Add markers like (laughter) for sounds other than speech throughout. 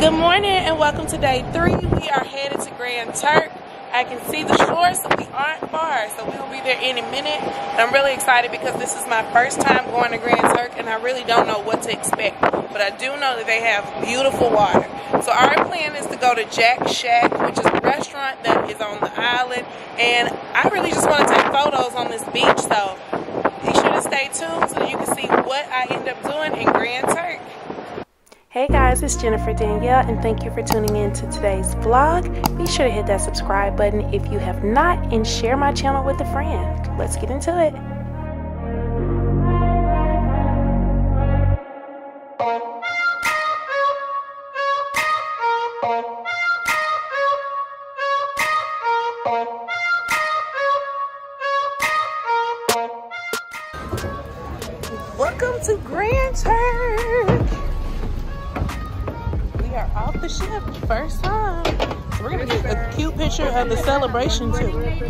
Good morning and welcome to day three. We are headed to Grand Turk. I can see the shore, so we aren't far. So we will be there any minute. I'm really excited because this is my first time going to Grand Turk and I really don't know what to expect. But I do know that they have beautiful water. So our plan is to go to Jack Shack, which is a restaurant that is on the island. And I really just want to take photos on this beach. So be sure to stay tuned so you can see what I end up doing in Grand Turk. Hey guys, it's Jennifer Danielle, and thank you for tuning in to today's vlog. Be sure to hit that subscribe button if you have not, and share my channel with a friend. Let's get into it. The ship, first time. So we're gonna get a cute picture of the celebration too.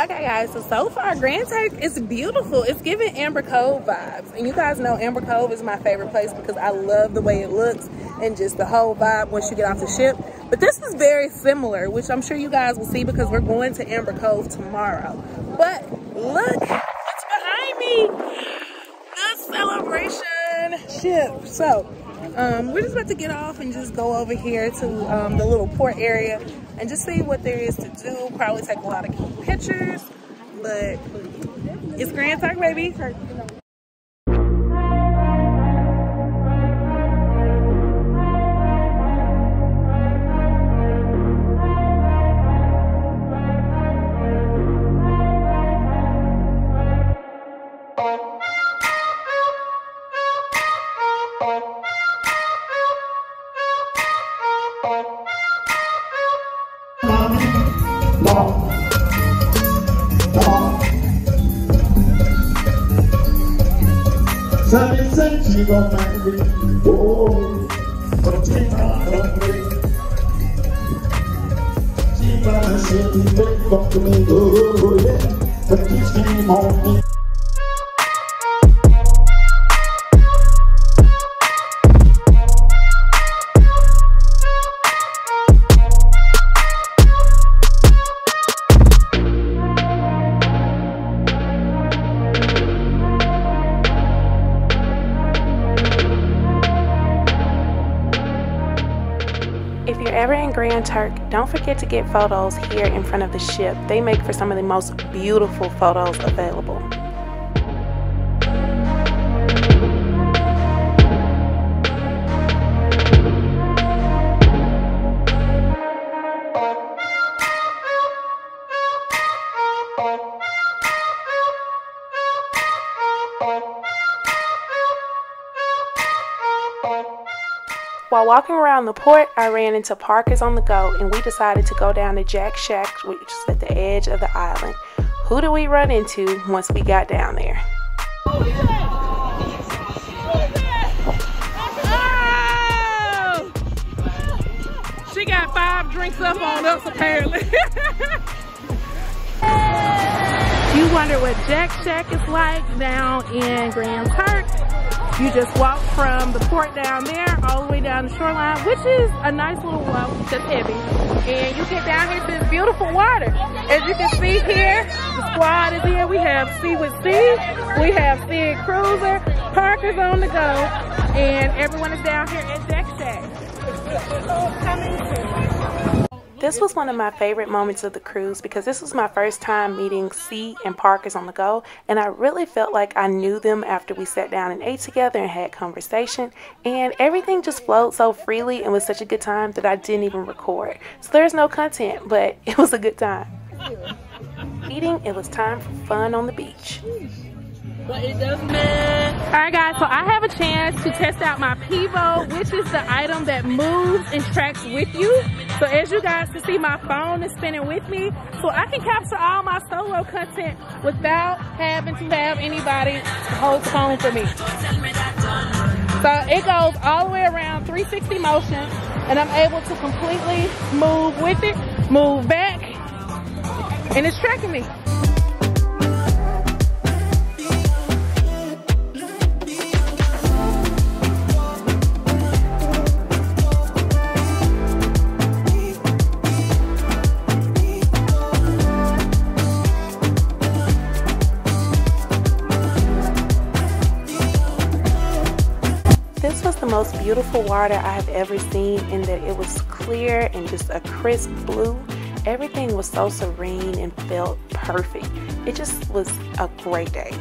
Okay guys, so so far Grand Turk is beautiful. It's giving Amber Cove vibes. And you guys know Amber Cove is my favorite place because I love the way it looks and just the whole vibe once you get off the ship. But this is very similar, which I'm sure you guys will see because we're going to Amber Cove tomorrow. But look what's behind me. The celebration ship. So um, we're just about to get off and just go over here to um, the little port area and just see what there is to do. Probably take a lot of pictures, but it's Grand Turk, baby. Sabe sentir vontade Oh, continuar a ver Se vai ser de bem comigo Yeah, aqui sem morrer If don't forget to get photos here in front of the ship. They make for some of the most beautiful photos available. While walking around the port, I ran into Parkers on the Go and we decided to go down to Jack Shack, which is at the edge of the island. Who do we run into once we got down there? Oh! She got five drinks up on us apparently. (laughs) you wonder what Jack Shack is like down in Grand Turk. You just walk from the port down there all the way down the shoreline, which is a nice little walk, just heavy. And you get down here to this beautiful water. As you can see here, the squad is here. We have Sea with Sea, we have Sid Cruiser, Parker's on the go, and everyone is down here at Jack Shack. (laughs) This was one of my favorite moments of the cruise because this was my first time meeting C and Parkers on the go, and I really felt like I knew them after we sat down and ate together and had conversation, and everything just flowed so freely and was such a good time that I didn't even record. So there's no content, but (laughs) it was a good time. Eating, it was time for fun on the beach. But it Alright guys, so I have a chance to test out my Pivo, which is the item that moves and tracks with you. So as you guys can see, my phone is spinning with me. So I can capture all my solo content without having to have anybody hold the phone for me. So it goes all the way around 360 motion and I'm able to completely move with it, move back, And it's tracking me. This was the most beautiful water I have ever seen in that it was clear and just a crisp blue. Everything was so serene and felt perfect. It just was a great day.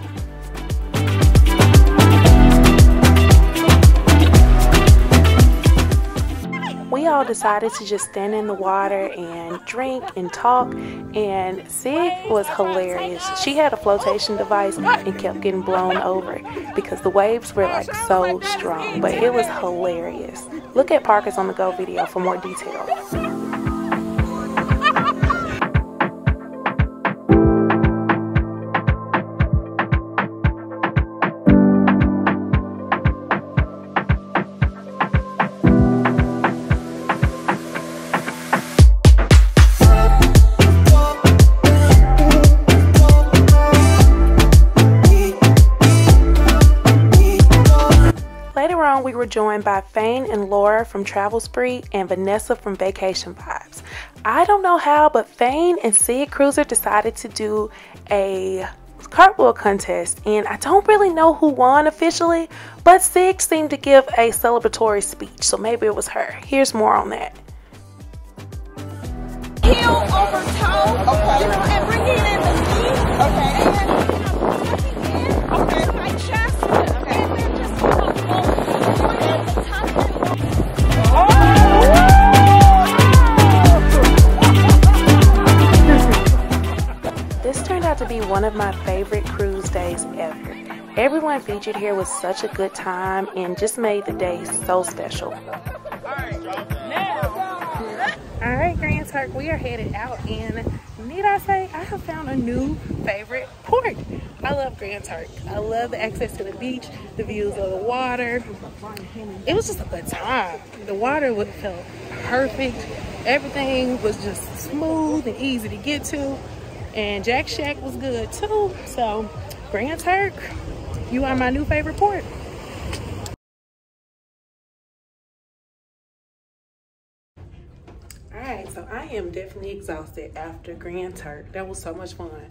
We all decided to just stand in the water and drink and talk. And Sig was hilarious. She had a flotation device and kept getting blown over because the waves were like so strong. But it was hilarious. Look at Parker's on the go video for more details. On, we were joined by Fane and Laura from Travel Spree and Vanessa from Vacation Vibes. I don't know how, but Fane and Sid Cruiser decided to do a cartwheel contest, and I don't really know who won officially, but Sig seemed to give a celebratory speech, so maybe it was her. Here's more on that. heel over toe. Okay. And bring it in the knee. Okay. Out to be one of my favorite cruise days ever. Everyone featured here was such a good time and just made the day so special. All right, Grand Turk, we are headed out, and need I say, I have found a new favorite port. I love Grand Turk. I love the access to the beach, the views of the water. It was just a good time. The water felt perfect. Everything was just smooth and easy to get to, and Jack Shack was good too. So, Grand Turk, you are my new favorite port. Alright, so I am definitely exhausted after Grand Turk. That was so much fun.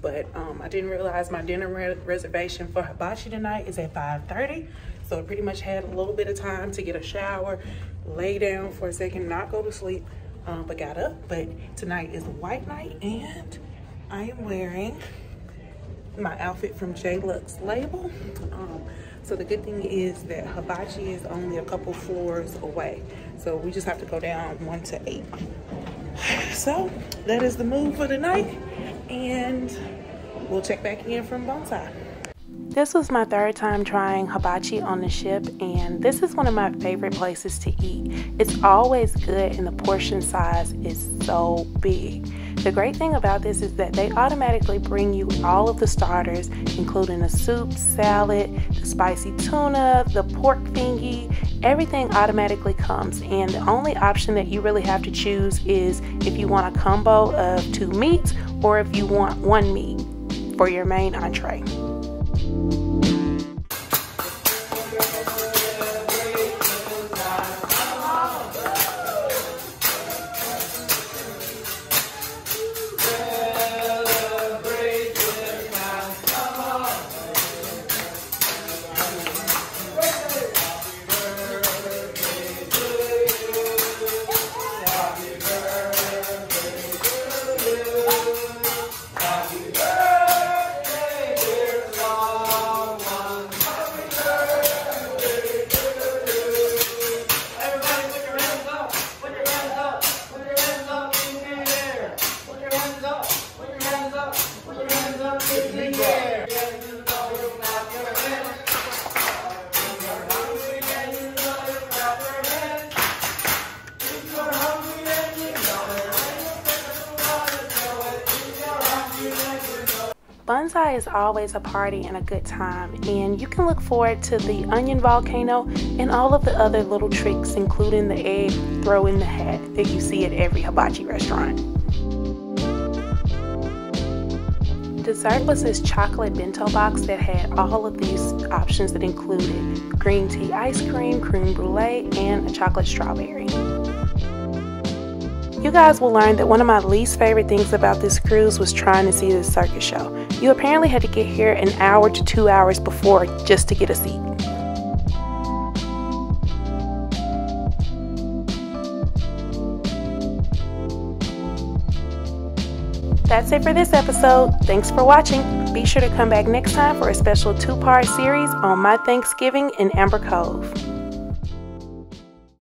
But um, I didn't realize my dinner re reservation for hibachi tonight is at 5.30. So I pretty much had a little bit of time to get a shower, lay down for a second, not go to sleep, um, but got up. But tonight is white night and I am wearing my outfit from J Lux label. Um, so the good thing is that Hibachi is only a couple floors away. So we just have to go down one to eight. So that is the move for the night. And we'll check back in from Bonsai. This was my third time trying hibachi on the ship, and this is one of my favorite places to eat. It's always good, and the portion size is so big. The great thing about this is that they automatically bring you all of the starters, including the soup, salad, the spicy tuna, the pork thingy. Everything automatically comes, and the only option that you really have to choose is if you want a combo of two meats or if you want one meat for your main entree. Bonsai is always a party and a good time, and you can look forward to the onion volcano and all of the other little tricks, including the egg throw in the hat that you see at every hibachi restaurant. dessert was this chocolate bento box that had all of these options that included green tea ice cream, cream brulee, and a chocolate strawberry. You guys will learn that one of my least favorite things about this cruise was trying to see this circus show. You apparently had to get here an hour to two hours before just to get a seat. That's it for this episode. Thanks for watching. Be sure to come back next time for a special two part series on my Thanksgiving in Amber Cove.